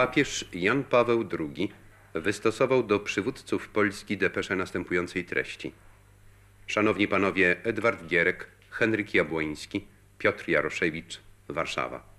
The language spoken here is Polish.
Papież Jan Paweł II wystosował do przywódców Polski depeszę następującej treści. Szanowni panowie Edward Gierek, Henryk Jabłoński, Piotr Jaroszewicz, Warszawa.